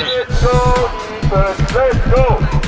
Let's go! Let's go!